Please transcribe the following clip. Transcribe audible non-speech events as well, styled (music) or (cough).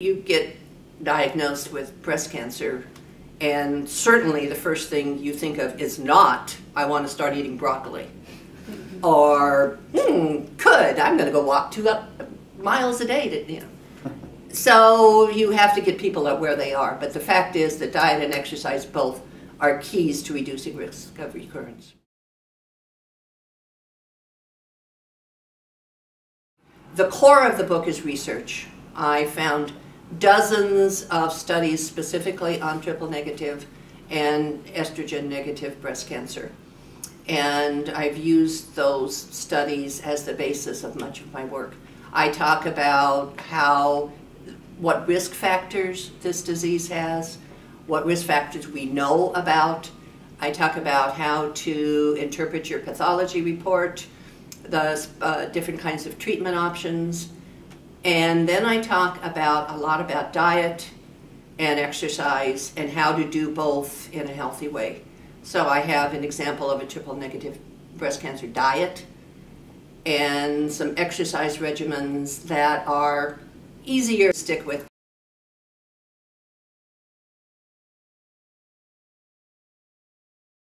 You get diagnosed with breast cancer, and certainly the first thing you think of is not, I want to start eating broccoli. (laughs) Or, hmm, could, I'm going to go walk two up miles a day to, you know. So you have to get people at where they are. But the fact is that diet and exercise both are keys to reducing risk of recurrence. The core of the book is research. I found dozens of studies specifically on triple negative and estrogen negative breast cancer. And I've used those studies as the basis of much of my work. I talk about how, what risk factors this disease has, what risk factors we know about. I talk about how to interpret your pathology report, the uh, different kinds of treatment options, and then I talk about a lot about diet and exercise and how to do both in a healthy way. So I have an example of a triple negative breast cancer diet and some exercise regimens that are easier to stick with